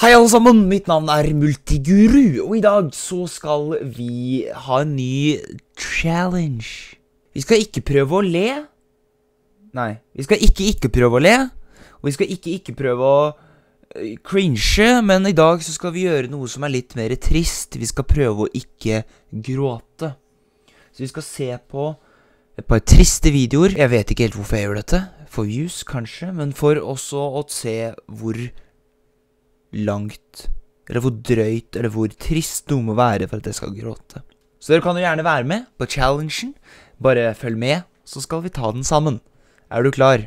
Hei alle sammen, mitt navn er Multiguru, og i dag så skal vi ha en ny challenge. Vi skal ikke prøve å le. Nei, vi skal ikke ikke prøve å le, og vi skal ikke ikke prøve å cringe, men i dag så skal vi gjøre noe som er litt mer trist. Vi skal prøve å ikke gråte. Så vi skal se på et par triste videoer. Jeg vet ikke helt hvorfor jeg gjør dette. For views, kanskje, men for også å se hvor langt Eller hvor drøyt eller hvor trist noe må være for at jeg skal gråte. Så dere kan jo gjerne være med på challengen. Bare følg med, så skal vi ta den sammen. Er du klar?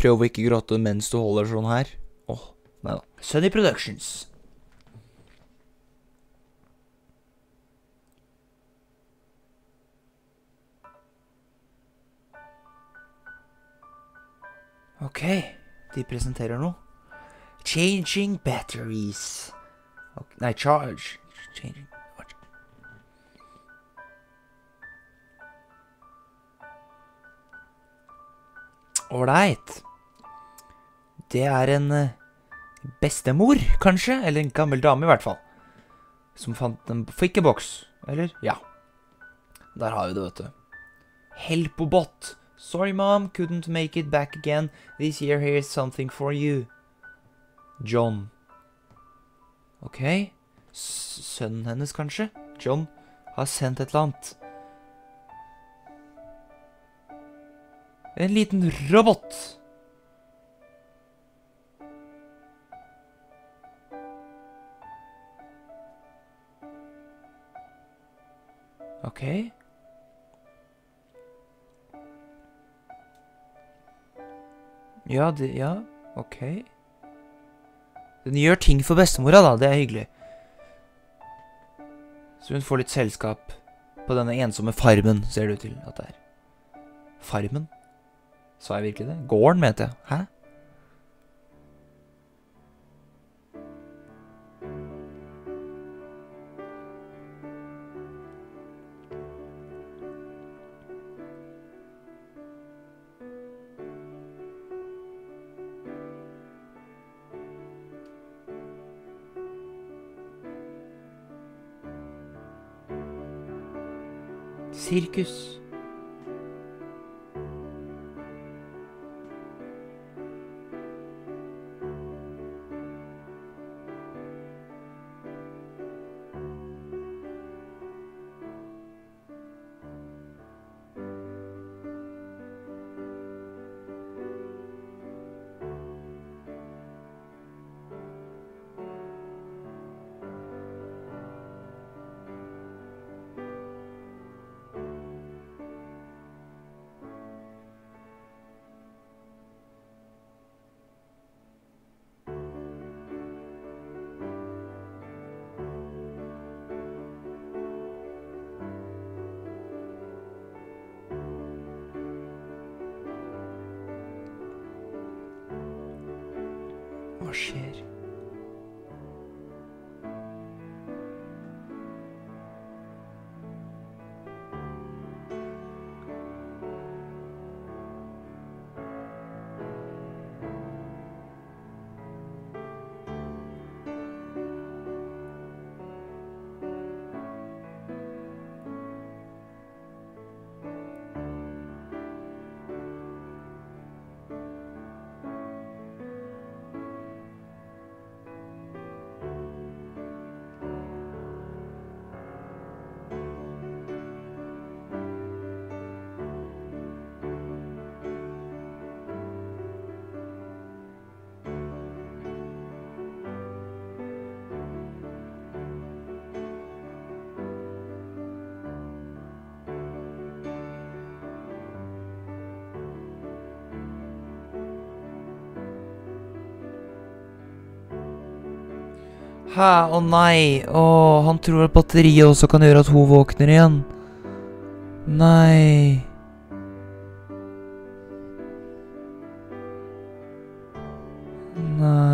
Prøv å ikke gråte mens du holder sånn her. Åh, nei da. Sunny Productions. Ok, de presenterer noe. Changing batteries. Okay, Nei, charge. Changing. Ålreit. Det er en eh, bestemor, kanskje? Eller en gammel dame, i hvert fall. Som fant en fikkeboks. Eller? Ja. Der har vi det, vet du. Helpobot. Sorry, mom, couldn't make it back again. This year here's something for you. John. Ok. Sønnen hennes, kanskje? John har sendt et eller annet. En liten robot. Ok. Ja, det Ja, ok. Den gjør ting for bestemora, da. Det er hyggelig. Så hun får litt selskap på denne ensomme farmen, ser det ut til at det er. Farmen? Sa jeg virkelig det? Gården, mente jeg. Hæ? Sirkus. Hva Hæ? Å nei. Å, han tror at batteriet også kan gjøre at hun våkner igjen. Nei. Nei.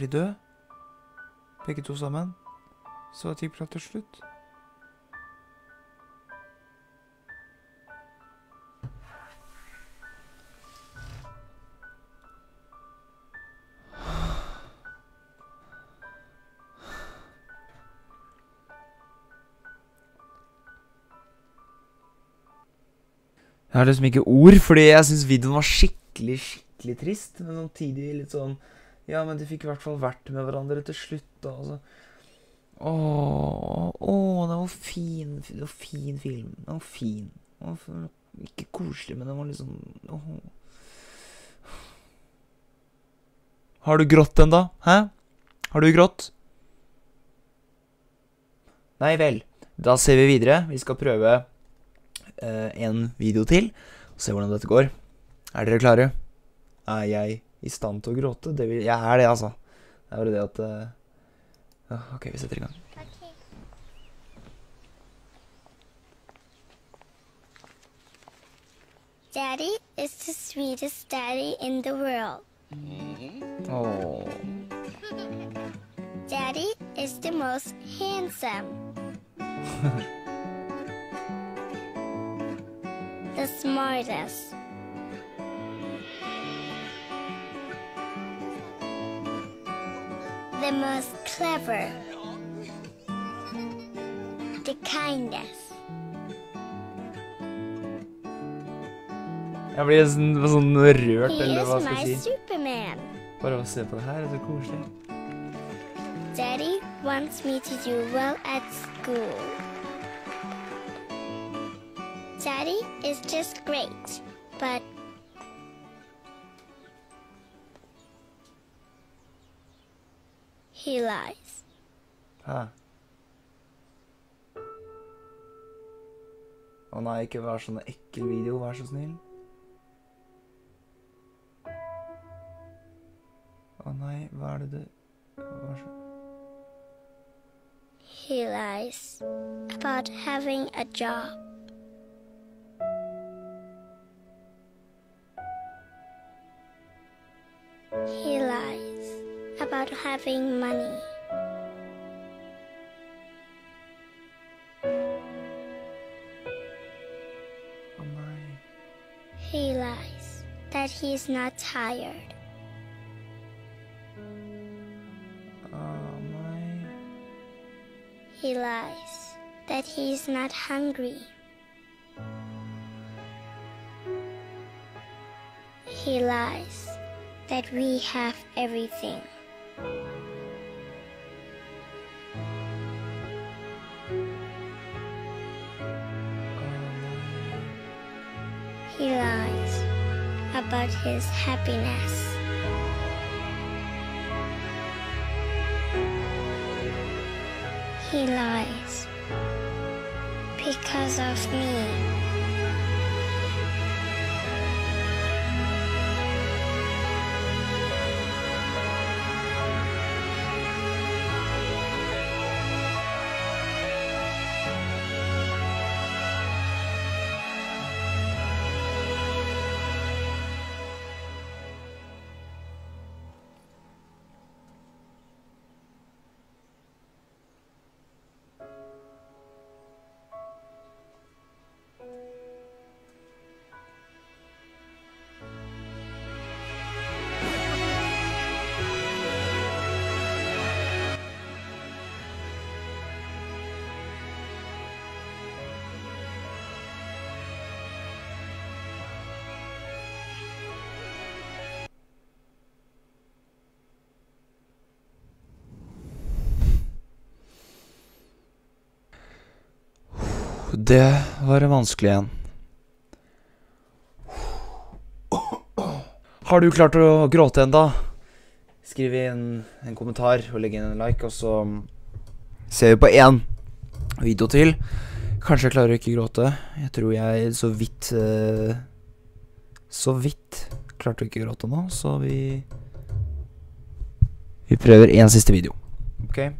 Er de døde? Begge to sammen? Så at de gikk bra til slutt? Jeg har liksom ikke ord, fordi jeg syns videoen var skikkelig, skikkelig trist. Men samtidig litt sånn Ja, men de fikk i hvert fall vært med hverandre til slutt, da. Altså. Åh, åh, det var fin, det var fin film. Den var fin. Den var ikke koselig, men den var liksom åh. Har du grått ennå? Hæ? Har du grått? Nei vel. Da ser vi videre. Vi skal prøve eh, en video til og se hvordan dette går. Er dere klare? Er jeg i stand til å gråte? Det vil, jeg er det, altså. Det er bare det at uh, ja, OK, vi setter i gang. Daddy is the sweetest daddy in the world. Oh. Daddy is the most handsome. the smartest. The most clever. The kindest. Jeg blir sånn, sånn rørt, He eller hva skal jeg si. Superman. Bare å se på det her, er så koselig. Daddy wants me to do well at school. Daddy is just great, but he lies. Hæ? Å nei, ikke vær sånn ekkel video, vær så snill. Å nei, hva er det du Vær så He lies about having a job. He lies about having money. He lies that he is not tired. He lies that he is not hungry. He lies that we have everything. He lies about his happiness. He lies because of me. Det var vanskelig igjen. Har du klart å gråte enda? Skriv inn en, en kommentar og legg inn en like, og så ser vi på én video til. Kanskje jeg klarer å ikke gråte. Jeg tror jeg så vidt eh, Så vidt klarte å ikke gråte nå, så vi Vi prøver én siste video. Ok?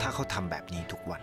ถ้าเขาทำแบบนี้ทุกวัน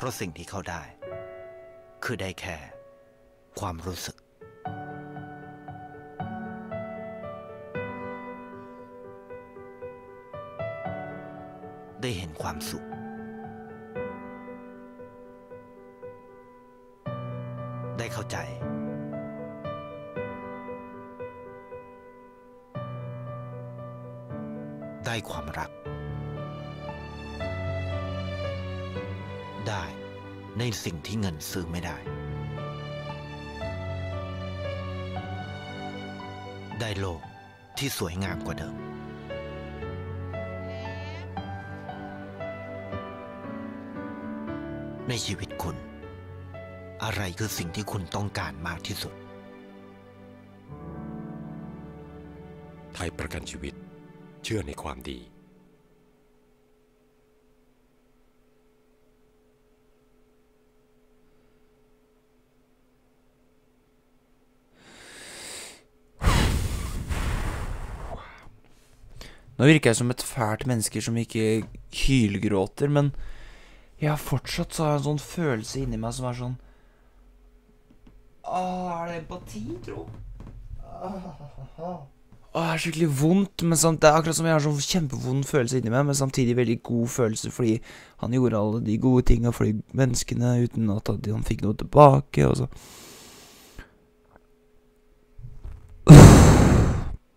เพราะสิ่งที่เขาได้ คือได้แค่ ความรู้สึก ได้เห็นความสุข ได้เข้าใจ ได้ความรัก ได้ ในสิ่งที่เงินซื้อไม่ได้ ได้โลกที่สวยงามกว่าเดิม ในชีวิตคุณ อะไรคือสิ่งที่คุณต้องการมากที่สุด ไทยประกันชีวิต เชื่อในความดี Nå virker jeg som et fælt menneske som ikke hylgråter, men jeg har fortsatt så har jeg en sånn følelse inni meg som er sånn Åh, er det empati, tro? Åh, det er skikkelig vondt, men samt, det er akkurat som jeg har sånn kjempevond følelse inni meg, men samtidig veldig god følelse fordi han gjorde alle de gode tinga for de menneskene uten at han fikk noe tilbake, og så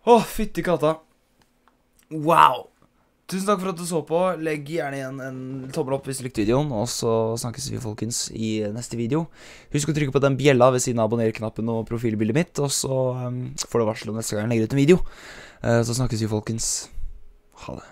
Å, fytti katta. Wow! Tusen takk for at du så på. Legg gjerne igjen en tommel opp hvis du likte videoen. Og så snakkes vi, folkens, i neste video. Husk å trykke på den bjella ved siden av abonner-knappen og profilbildet mitt. Og så um, får du varsel om neste gang jeg legger ut en video. Uh, så snakkes vi, folkens. Ha det.